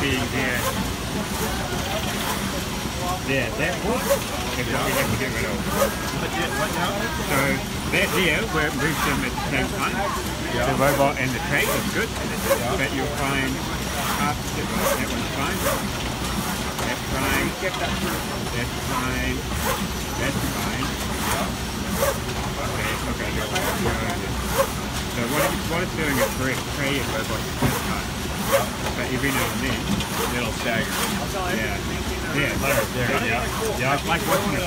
see there. There, that one is what we have to get rid of. So that here, where it moves them at the same time, the robot and the train is good, but you'll find half the right, that one's fine. That's fine. That's fine. That's fine. Okay, okay. So what, it, what it's doing is tray, tray it robot the first time. Now and then, It'll stagger. yeah, yeah, there, yeah, yeah. It's like watching a